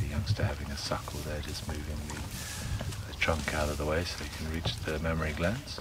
The youngster having a suckle, there, just moving the, the trunk out of the way so they can reach the mammary glands.